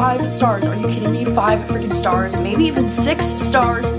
five stars. Are you kidding me? Five freaking stars, maybe even six stars.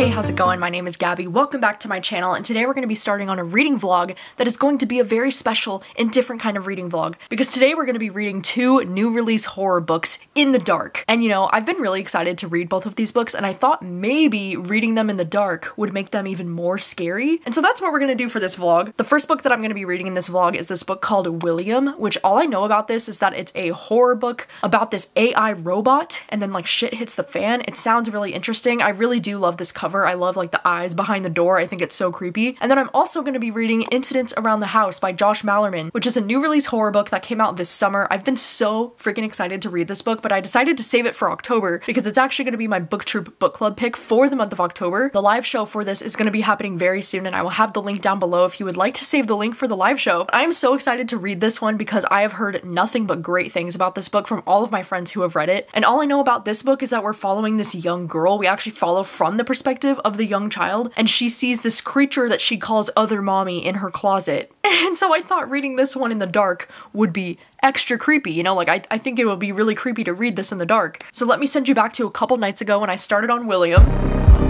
Hey, how's it going? My name is Gabby. Welcome back to my channel, and today we're going to be starting on a reading vlog that is going to be a very special and different kind of reading vlog. Because today we're going to be reading two new release horror books in the dark. And you know, I've been really excited to read both of these books, and I thought maybe reading them in the dark would make them even more scary. And so that's what we're going to do for this vlog. The first book that I'm going to be reading in this vlog is this book called William, which all I know about this is that it's a horror book about this AI robot, and then like shit hits the fan. It sounds really interesting. I really do love this cover cover. I love like the eyes behind the door. I think it's so creepy. And then I'm also going to be reading Incidents Around the House by Josh Malerman, which is a new release horror book that came out this summer. I've been so freaking excited to read this book, but I decided to save it for October because it's actually going to be my book troop book club pick for the month of October. The live show for this is going to be happening very soon and I will have the link down below if you would like to save the link for the live show. I am so excited to read this one because I have heard nothing but great things about this book from all of my friends who have read it. And all I know about this book is that we're following this young girl. We actually follow from the perspective of the young child child, and she sees this creature that she calls Other Mommy in her closet. And so I thought reading this one in the dark would be extra creepy, you know, like I, I think it would be really creepy to read this in the dark. So let me send you back to a couple nights ago when I started on William.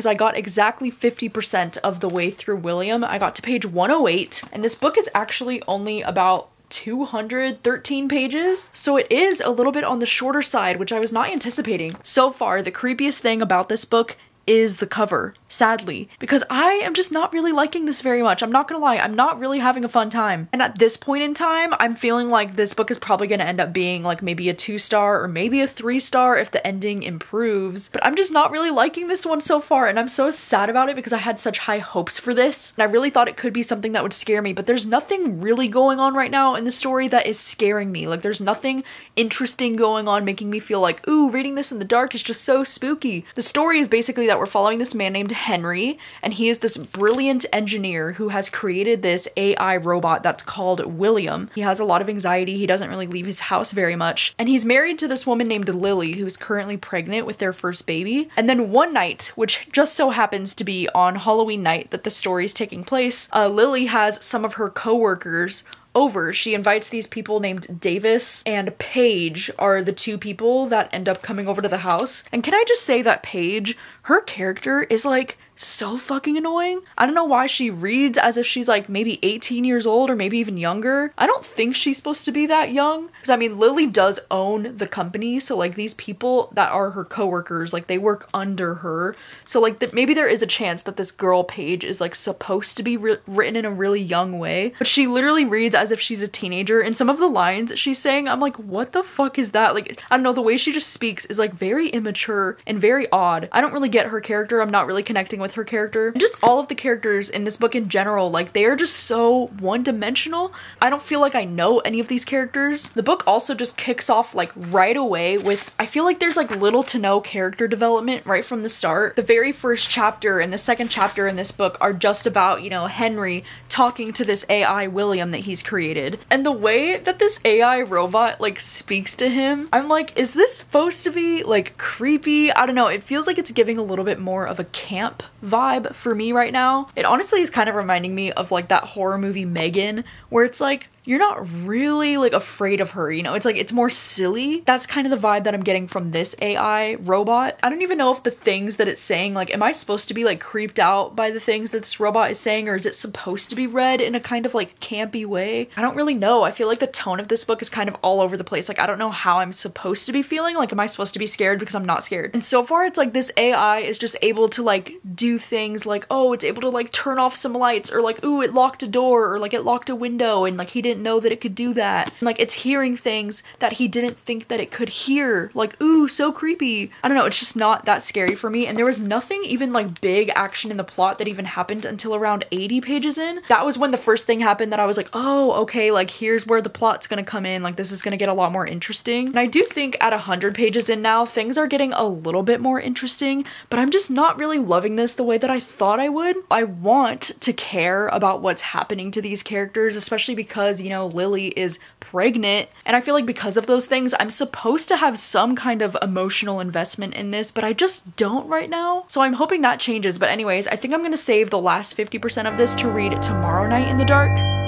Because I got exactly 50% of the way through William. I got to page 108, and this book is actually only about 213 pages, so it is a little bit on the shorter side, which I was not anticipating. So far, the creepiest thing about this book is the cover, sadly, because I am just not really liking this very much. I'm not gonna lie, I'm not really having a fun time. And at this point in time, I'm feeling like this book is probably gonna end up being like maybe a two star or maybe a three star if the ending improves. But I'm just not really liking this one so far, and I'm so sad about it because I had such high hopes for this. And I really thought it could be something that would scare me, but there's nothing really going on right now in the story that is scaring me. Like, there's nothing interesting going on making me feel like, ooh, reading this in the dark is just so spooky. The story is basically that we're following this man named Henry, and he is this brilliant engineer who has created this AI robot that's called William. He has a lot of anxiety, he doesn't really leave his house very much, and he's married to this woman named Lily who's currently pregnant with their first baby. And then one night, which just so happens to be on Halloween night that the story is taking place, uh, Lily has some of her coworkers over. She invites these people named Davis and Paige are the two people that end up coming over to the house. And can I just say that Paige, her character is like so fucking annoying. I don't know why she reads as if she's like maybe 18 years old or maybe even younger. I don't think she's supposed to be that young. Because I mean, Lily does own the company. So like these people that are her coworkers, like they work under her. So like th maybe there is a chance that this girl Paige is like supposed to be written in a really young way. But she literally reads as if she's a teenager. And some of the lines she's saying, I'm like, what the fuck is that? Like, I don't know, the way she just speaks is like very immature and very odd. I don't really get her character. I'm not really connecting with with her character. And just all of the characters in this book in general, like they are just so one-dimensional. I don't feel like I know any of these characters. The book also just kicks off like right away with, I feel like there's like little to no character development right from the start. The very first chapter and the second chapter in this book are just about, you know, Henry talking to this AI William that he's created. And the way that this AI robot like speaks to him, I'm like, is this supposed to be like creepy? I don't know. It feels like it's giving a little bit more of a camp vibe for me right now. It honestly is kind of reminding me of like that horror movie Megan, where it's like you're not really like afraid of her, you know? It's like it's more silly. That's kind of the vibe that I'm getting from this AI robot. I don't even know if the things that it's saying, like, am I supposed to be like creeped out by the things that this robot is saying, or is it supposed to be read in a kind of like campy way? I don't really know. I feel like the tone of this book is kind of all over the place. Like, I don't know how I'm supposed to be feeling. Like, am I supposed to be scared because I'm not scared? And so far, it's like this AI is just able to like do things like, oh, it's able to like turn off some lights, or like, ooh, it locked a door, or like it locked a window, and like he didn't didn't know that it could do that. And, like it's hearing things that he didn't think that it could hear. Like, ooh, so creepy. I don't know, it's just not that scary for me. And there was nothing even like big action in the plot that even happened until around 80 pages in. That was when the first thing happened that I was like, oh, okay, like here's where the plot's gonna come in. Like this is gonna get a lot more interesting. And I do think at 100 pages in now, things are getting a little bit more interesting, but I'm just not really loving this the way that I thought I would. I want to care about what's happening to these characters, especially because, you know, Lily is pregnant. And I feel like because of those things, I'm supposed to have some kind of emotional investment in this, but I just don't right now. So I'm hoping that changes. But anyways, I think I'm gonna save the last 50% of this to read tomorrow night in the dark.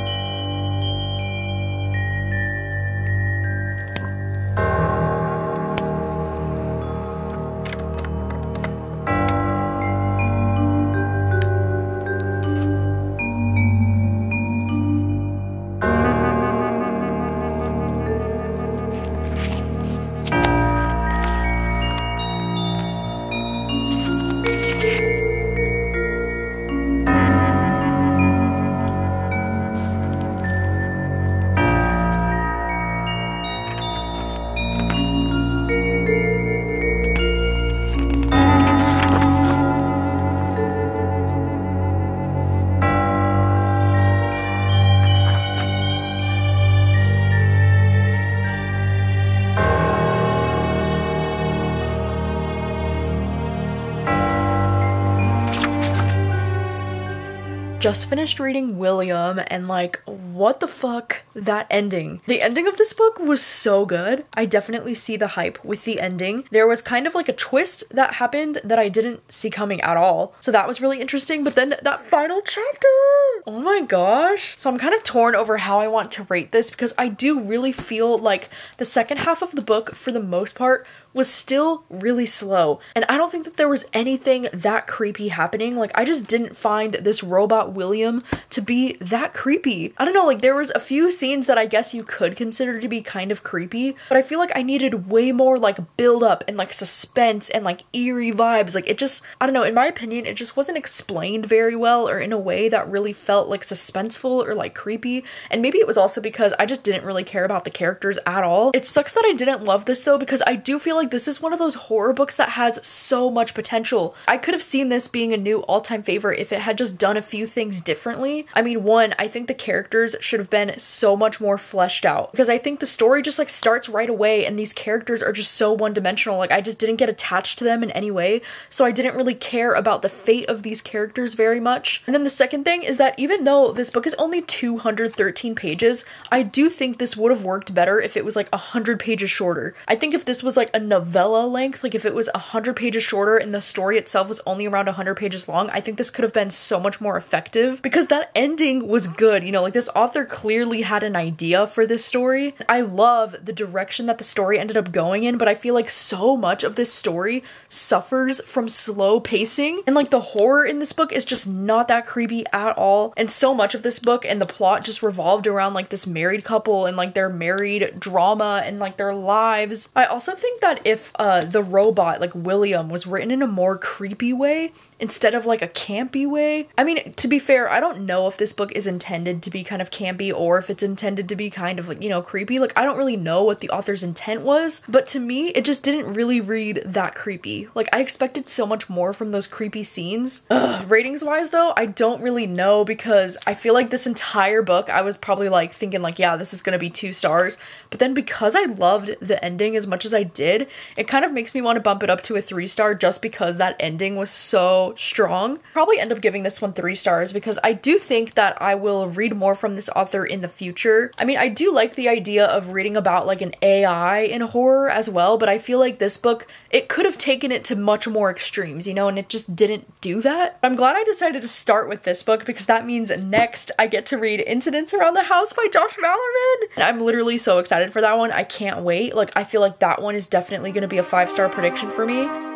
Just finished reading William and like what the fuck that ending. The ending of this book was so good. I definitely see the hype with the ending. There was kind of like a twist that happened that I didn't see coming at all. So that was really interesting, but then that final chapter. Oh my gosh. So I'm kind of torn over how I want to rate this because I do really feel like the second half of the book for the most part was still really slow. And I don't think that there was anything that creepy happening. Like, I just didn't find this robot William to be that creepy. I don't know, like, there was a few scenes that I guess you could consider to be kind of creepy, but I feel like I needed way more, like, build up and, like, suspense and, like, eerie vibes. Like, it just, I don't know, in my opinion, it just wasn't explained very well or in a way that really felt, like, suspenseful or, like, creepy. And maybe it was also because I just didn't really care about the characters at all. It sucks that I didn't love this, though, because I do feel like like this is one of those horror books that has so much potential. I could have seen this being a new all-time favorite if it had just done a few things differently. I mean, one, I think the characters should have been so much more fleshed out because I think the story just like starts right away and these characters are just so one-dimensional. Like I just didn't get attached to them in any way, so I didn't really care about the fate of these characters very much. And then the second thing is that even though this book is only 213 pages, I do think this would have worked better if it was like 100 pages shorter. I think if this was like a novella length, like if it was 100 pages shorter and the story itself was only around 100 pages long, I think this could have been so much more effective because that ending was good. You know, like this author clearly had an idea for this story. I love the direction that the story ended up going in, but I feel like so much of this story suffers from slow pacing and like the horror in this book is just not that creepy at all. And so much of this book and the plot just revolved around like this married couple and like their married drama and like their lives. I also think that if uh, the robot, like William, was written in a more creepy way instead of like a campy way. I mean, to be fair, I don't know if this book is intended to be kind of campy or if it's intended to be kind of like, you know, creepy. Like, I don't really know what the author's intent was, but to me, it just didn't really read that creepy. Like, I expected so much more from those creepy scenes. Ugh, ratings wise, though, I don't really know because I feel like this entire book, I was probably like thinking, like, yeah, this is gonna be two stars. But then because I loved the ending as much as I did, it kind of makes me want to bump it up to a three star just because that ending was so strong. Probably end up giving this one three stars because I do think that I will read more from this author in the future. I mean, I do like the idea of reading about like an AI in horror as well, but I feel like this book, it could have taken it to much more extremes, you know, and it just didn't do that. I'm glad I decided to start with this book because that means next I get to read Incidents Around the House by Josh Malerman. And I'm literally so excited for that one. I can't wait. Like, I feel like that one is definitely going to be a five star prediction for me.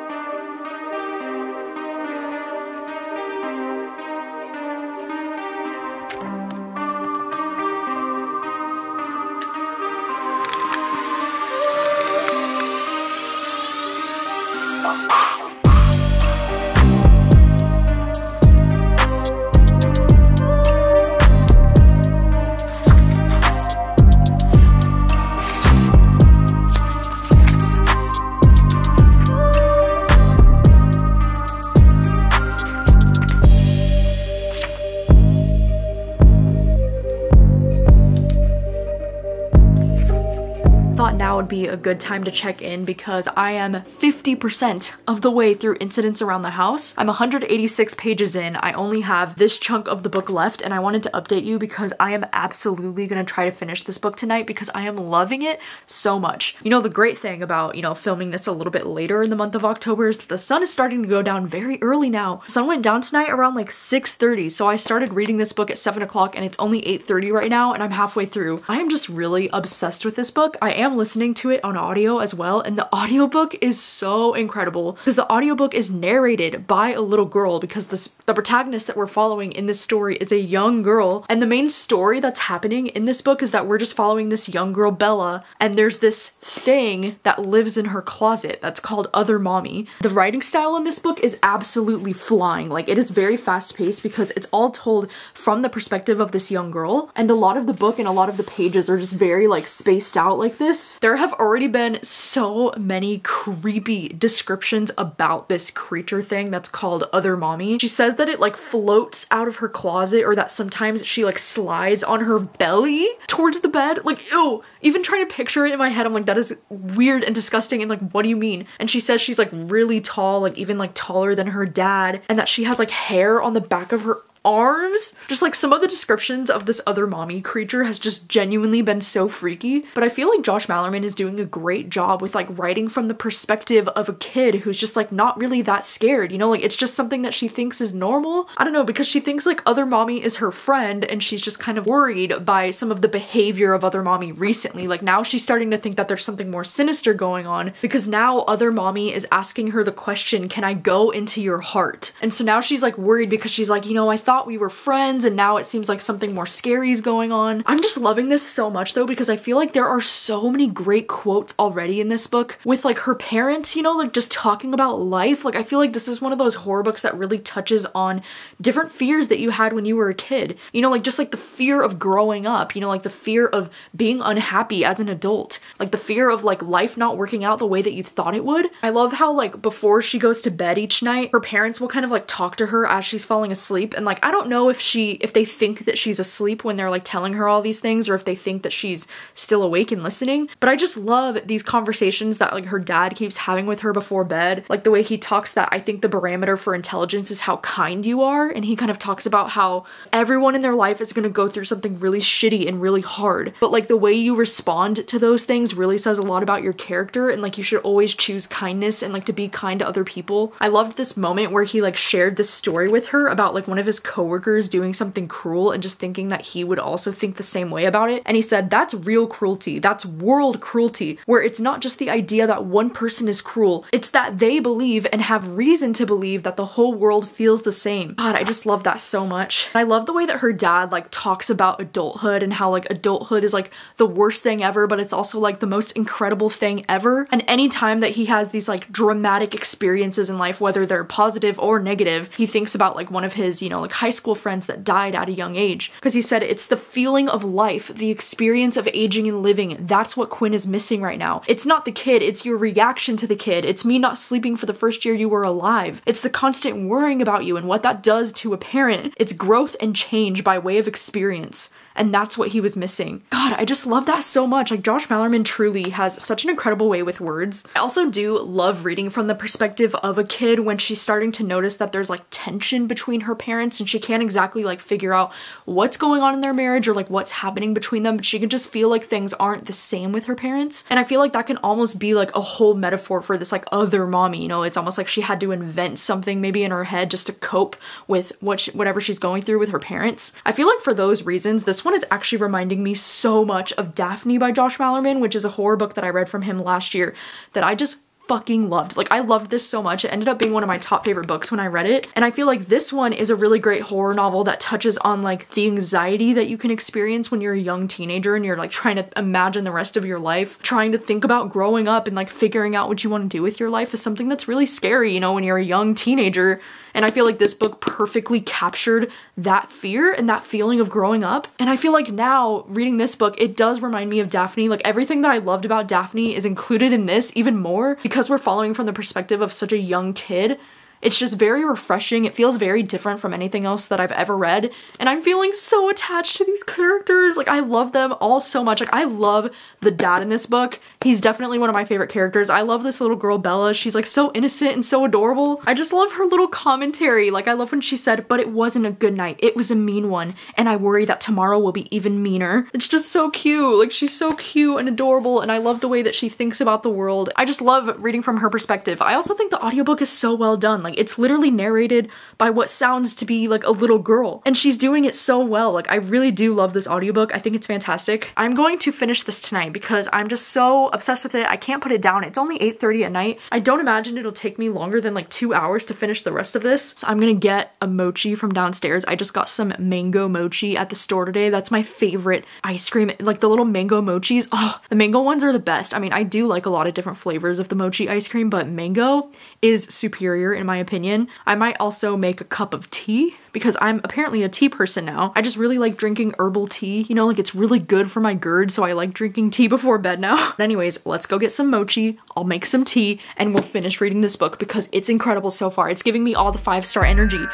Be a good time to check in because I am 50% of the way through Incidents Around the House. I'm 186 pages in. I only have this chunk of the book left and I wanted to update you because I am absolutely gonna try to finish this book tonight because I am loving it so much. You know, the great thing about, you know, filming this a little bit later in the month of October is that the sun is starting to go down very early now. The sun went down tonight around like 6.30, so I started reading this book at 7 o'clock and it's only 8.30 right now and I'm halfway through. I am just really obsessed with this book. I am listening to it on audio as well and the audiobook is so incredible because the audiobook is narrated by a little girl because this, the protagonist that we're following in this story is a young girl and the main story that's happening in this book is that we're just following this young girl Bella and there's this thing that lives in her closet that's called Other Mommy. The writing style in this book is absolutely flying. Like it is very fast paced because it's all told from the perspective of this young girl and a lot of the book and a lot of the pages are just very like spaced out like this. There have already been so many creepy descriptions about this creature thing that's called Other Mommy. She says that it like floats out of her closet or that sometimes she like slides on her belly towards the bed. Like ew, even trying to picture it in my head I'm like that is weird and disgusting and like what do you mean? And she says she's like really tall, like even like taller than her dad and that she has like hair on the back of her arms. Just like some of the descriptions of this other mommy creature has just genuinely been so freaky. But I feel like Josh Malerman is doing a great job with like writing from the perspective of a kid who's just like not really that scared. You know, like it's just something that she thinks is normal. I don't know, because she thinks like other mommy is her friend and she's just kind of worried by some of the behavior of other mommy recently. Like now she's starting to think that there's something more sinister going on because now other mommy is asking her the question, can I go into your heart? And so now she's like worried because she's like, you know, I thought thought we were friends and now it seems like something more scary is going on. I'm just loving this so much though because I feel like there are so many great quotes already in this book with like her parents, you know, like just talking about life. Like I feel like this is one of those horror books that really touches on different fears that you had when you were a kid. You know, like just like the fear of growing up, you know, like the fear of being unhappy as an adult, like the fear of like life not working out the way that you thought it would. I love how like before she goes to bed each night, her parents will kind of like talk to her as she's falling asleep and like I don't know if she if they think that she's asleep when they're like telling her all these things or if they think that she's still awake and listening. But I just love these conversations that like her dad keeps having with her before bed. Like the way he talks that I think the barometer for intelligence is how kind you are and he kind of talks about how everyone in their life is going to go through something really shitty and really hard. But like the way you respond to those things really says a lot about your character and like you should always choose kindness and like to be kind to other people. I loved this moment where he like shared this story with her about like one of his coworkers doing something cruel and just thinking that he would also think the same way about it. And he said, that's real cruelty. That's world cruelty, where it's not just the idea that one person is cruel, it's that they believe and have reason to believe that the whole world feels the same. God, I just love that so much. I love the way that her dad like talks about adulthood and how like adulthood is like the worst thing ever, but it's also like the most incredible thing ever. And anytime that he has these like dramatic experiences in life, whether they're positive or negative, he thinks about like one of his, you know, like high school friends that died at a young age. Because he said it's the feeling of life, the experience of aging and living. That's what Quinn is missing right now. It's not the kid, it's your reaction to the kid. It's me not sleeping for the first year you were alive. It's the constant worrying about you and what that does to a parent. It's growth and change by way of experience and that's what he was missing. God, I just love that so much. Like Josh Malerman truly has such an incredible way with words. I also do love reading from the perspective of a kid when she's starting to notice that there's like tension between her parents and she can't exactly like figure out what's going on in their marriage or like what's happening between them, but she can just feel like things aren't the same with her parents. And I feel like that can almost be like a whole metaphor for this like other mommy, you know, it's almost like she had to invent something maybe in her head just to cope with what she, whatever she's going through with her parents. I feel like for those reasons, this one is actually reminding me so much of Daphne by Josh Malerman, which is a horror book that I read from him last year that I just fucking loved. Like I loved this so much. It ended up being one of my top favorite books when I read it. And I feel like this one is a really great horror novel that touches on like the anxiety that you can experience when you're a young teenager and you're like trying to imagine the rest of your life. Trying to think about growing up and like figuring out what you want to do with your life is something that's really scary, you know, when you're a young teenager and I feel like this book perfectly captured that fear and that feeling of growing up. And I feel like now reading this book, it does remind me of Daphne. Like everything that I loved about Daphne is included in this even more because we're following from the perspective of such a young kid It's just very refreshing. It feels very different from anything else that I've ever read. And I'm feeling so attached to these characters. Like, I love them all so much. Like, I love the dad in this book. He's definitely one of my favorite characters. I love this little girl, Bella. She's like so innocent and so adorable. I just love her little commentary. Like, I love when she said, but it wasn't a good night. It was a mean one. And I worry that tomorrow will be even meaner. It's just so cute. Like, she's so cute and adorable. And I love the way that she thinks about the world. I just love reading from her perspective. I also think the audiobook is so well done. Like, it's literally narrated by what sounds to be like a little girl. And she's doing it so well. Like, I really do love this audiobook. I think it's fantastic. I'm going to finish this tonight because I'm just so obsessed with it. I can't put it down. It's only 8.30 at night. I don't imagine it'll take me longer than like two hours to finish the rest of this. So I'm gonna get a mochi from downstairs. I just got some mango mochi at the store today. That's my favorite ice cream. Like the little mango mochis. Oh, the mango ones are the best. I mean, I do like a lot of different flavors of the mochi ice cream, but mango is superior in my opinion. I might also make a cup of tea because I'm apparently a tea person now. I just really like drinking herbal tea. You know, like it's really good for my GERD, so I like drinking tea before bed now. But let's go get some mochi. I'll make some tea and we'll finish reading this book because it's incredible so far. It's giving me all the five star energy.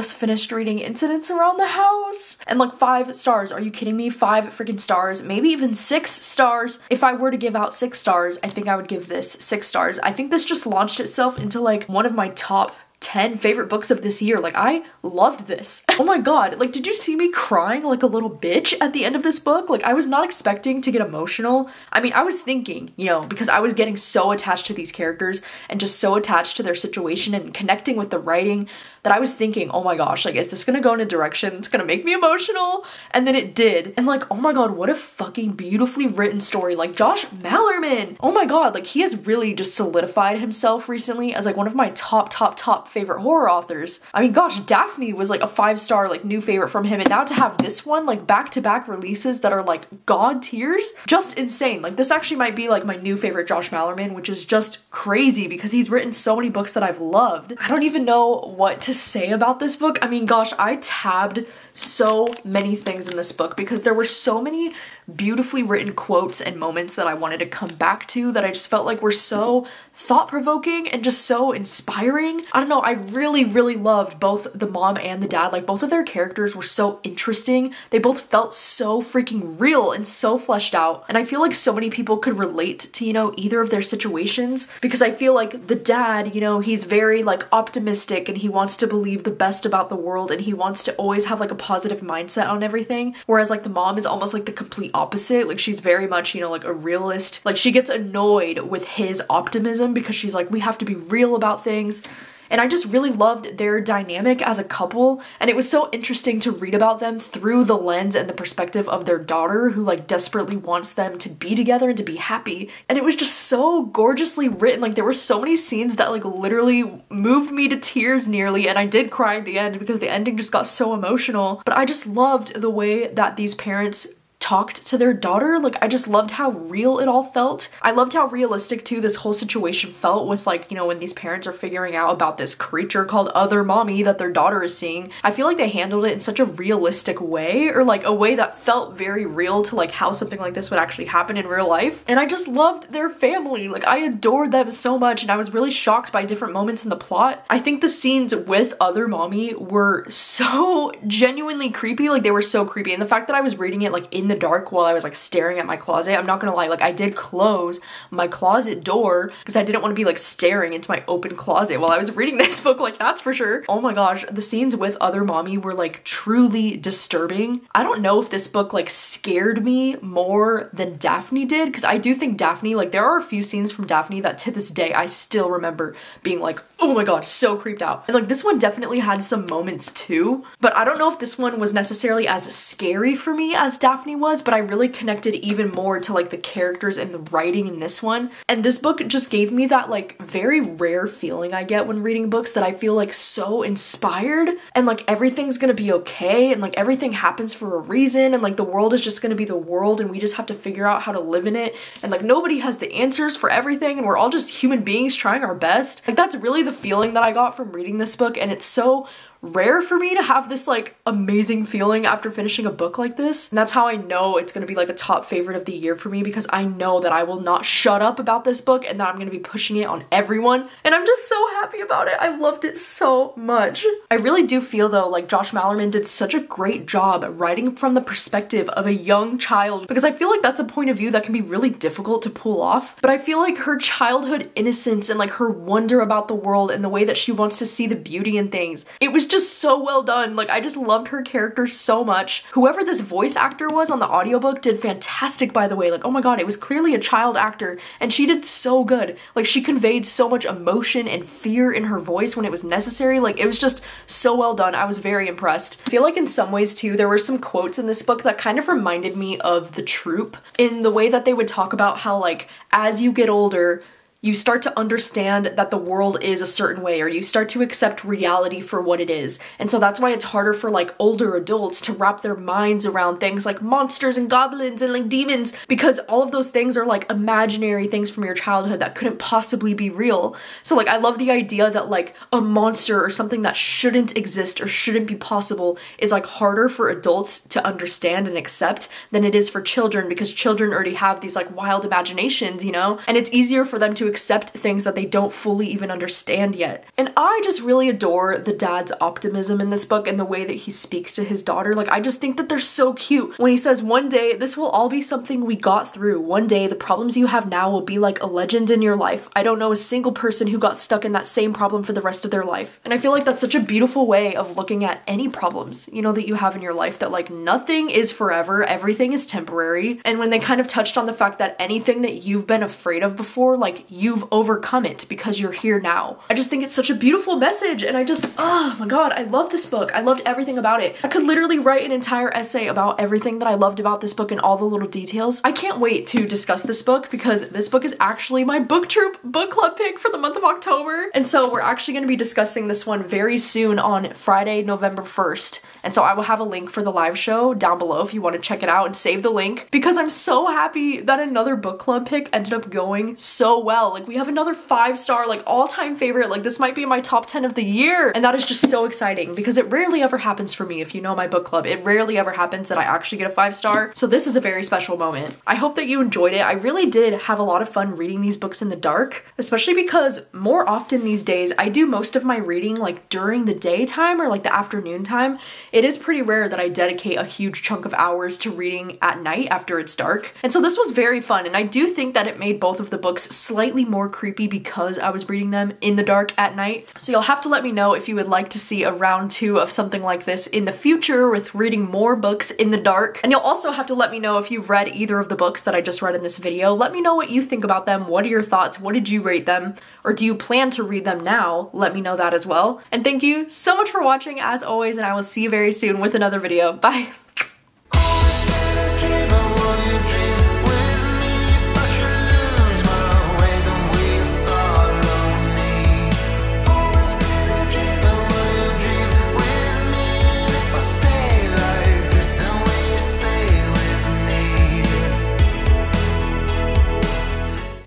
Just finished reading Incidents Around the House. And like five stars. Are you kidding me? Five freaking stars. Maybe even six stars. If I were to give out six stars, I think I would give this six stars. I think this just launched itself into like one of my top 10 favorite books of this year. Like, I loved this. oh my god, like, did you see me crying like a little bitch at the end of this book? Like, I was not expecting to get emotional. I mean, I was thinking, you know, because I was getting so attached to these characters and just so attached to their situation and connecting with the writing that I was thinking, oh my gosh, like, is this gonna go in a direction that's gonna make me emotional? And then it did. And like, oh my god, what a fucking beautifully written story. Like, Josh Malerman, oh my god, like, he has really just solidified himself recently as like one of my top, top, top favorite horror authors. I mean, gosh, Daphne was like a five star, like, new favorite from him. And now to have this one, like, back to back releases that are like god tiers, just insane. Like, this actually might be like my new favorite Josh Malerman, which is just crazy because he's written so many books that I've loved. I don't even know what to say about this book. I mean, gosh, I tabbed so many things in this book because there were so many beautifully written quotes and moments that I wanted to come back to that I just felt like were so thought-provoking and just so inspiring. I don't know, I really, really loved both the mom and the dad. Like, both of their characters were so interesting. They both felt so freaking real and so fleshed out. And I feel like so many people could relate to, you know, either of their situations because I feel like the dad, you know, he's very, like, optimistic and he wants to believe the best about the world and he wants to always have, like, a positive mindset on everything. Whereas, like, the mom is almost like the complete opposite. Like she's very much, you know, like a realist. Like she gets annoyed with his optimism because she's like, we have to be real about things. And I just really loved their dynamic as a couple. And it was so interesting to read about them through the lens and the perspective of their daughter, who like desperately wants them to be together and to be happy. And it was just so gorgeously written. Like there were so many scenes that like literally moved me to tears nearly. And I did cry at the end because the ending just got so emotional. But I just loved the way that these parents talked to their daughter. Like I just loved how real it all felt. I loved how realistic too this whole situation felt with like, you know, when these parents are figuring out about this creature called other mommy that their daughter is seeing. I feel like they handled it in such a realistic way or like a way that felt very real to like how something like this would actually happen in real life. And I just loved their family. Like I adored them so much and I was really shocked by different moments in the plot. I think the scenes with other mommy were so genuinely creepy. Like they were so creepy. And the fact that I was reading it like in the dark while I was like staring at my closet, I'm not gonna lie, like I did close my closet door because I didn't want to be like staring into my open closet while I was reading this book, like that's for sure. Oh my gosh, the scenes with other mommy were like truly disturbing. I don't know if this book like scared me more than Daphne did because I do think Daphne, like there are a few scenes from Daphne that to this day I still remember being like, oh my god, so creeped out. And like this one definitely had some moments too, but I don't know if this one was necessarily as scary for me as Daphne was, but I really connected even more to like the characters and the writing in this one. And this book just gave me that like very rare feeling I get when reading books that I feel like so inspired and like everything's gonna be okay and like everything happens for a reason and like the world is just gonna be the world and we just have to figure out how to live in it and like nobody has the answers for everything and we're all just human beings trying our best. Like that's really the feeling that I got from reading this book and it's so rare for me to have this like amazing feeling after finishing a book like this. And that's how I know it's gonna be like a top favorite of the year for me because I know that I will not shut up about this book and that I'm gonna be pushing it on everyone. And I'm just so happy about it. I loved it so much. I really do feel though like Josh Malerman did such a great job writing from the perspective of a young child because I feel like that's a point of view that can be really difficult to pull off. But I feel like her childhood innocence and like her wonder about the world and the way that she wants to see the beauty in things. It was just so well done. Like I just loved her character so much. Whoever this voice actor was on the audiobook did fantastic by the way. Like oh my god, it was clearly a child actor and she did so good. Like she conveyed so much emotion and fear in her voice when it was necessary. Like it was just so well done. I was very impressed. I feel like in some ways too there were some quotes in this book that kind of reminded me of The Troop in the way that they would talk about how like as you get older you start to understand that the world is a certain way or you start to accept reality for what it is. And so that's why it's harder for like older adults to wrap their minds around things like monsters and goblins and like demons because all of those things are like imaginary things from your childhood that couldn't possibly be real. So like I love the idea that like a monster or something that shouldn't exist or shouldn't be possible is like harder for adults to understand and accept than it is for children because children already have these like wild imaginations, you know? And it's easier for them to accept things that they don't fully even understand yet. And I just really adore the dad's optimism in this book and the way that he speaks to his daughter. Like, I just think that they're so cute. When he says, One day, this will all be something we got through. One day, the problems you have now will be like a legend in your life. I don't know a single person who got stuck in that same problem for the rest of their life. And I feel like that's such a beautiful way of looking at any problems, you know, that you have in your life that like nothing is forever, everything is temporary. And when they kind of touched on the fact that anything that you've been afraid of before, like you've overcome it because you're here now. I just think it's such a beautiful message and I just, oh my god, I love this book. I loved everything about it. I could literally write an entire essay about everything that I loved about this book and all the little details. I can't wait to discuss this book because this book is actually my book troop book club pick for the month of October. And so we're actually going to be discussing this one very soon on Friday, November 1st. And so I will have a link for the live show down below if you want to check it out and save the link because I'm so happy that another book club pick ended up going so well. Like we have another five star, like all time favorite. Like this might be my top 10 of the year. And that is just so exciting because it rarely ever happens for me. If you know my book club, it rarely ever happens that I actually get a five star. So this is a very special moment. I hope that you enjoyed it. I really did have a lot of fun reading these books in the dark, especially because more often these days, I do most of my reading like during the daytime or like the afternoon time. It is pretty rare that I dedicate a huge chunk of hours to reading at night after it's dark. And so this was very fun. And I do think that it made both of the books slightly more creepy because I was reading them in the dark at night. So you'll have to let me know if you would like to see a round two of something like this in the future with reading more books in the dark. And you'll also have to let me know if you've read either of the books that I just read in this video. Let me know what you think about them. What are your thoughts? What did you rate them? Or do you plan to read them now? Let me know that as well. And thank you so much for watching as always and I will see you very soon with another video. Bye!